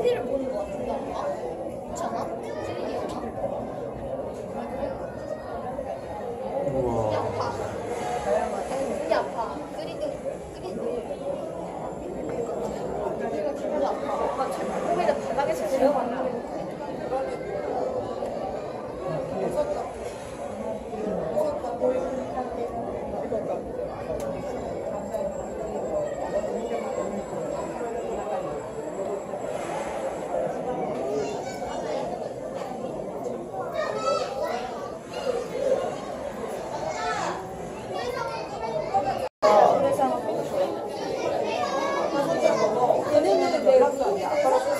캔디를 못 4年目で出学ん。で新しい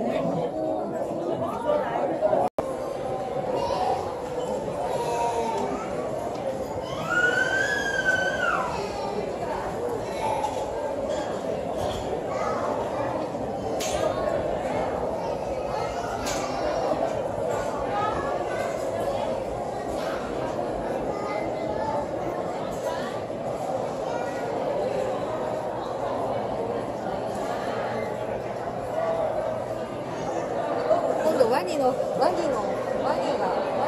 Amen. ワニのワニのワニが。